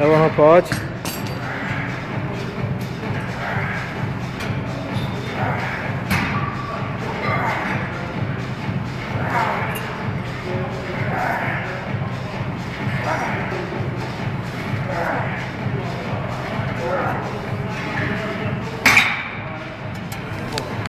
É o Rampote.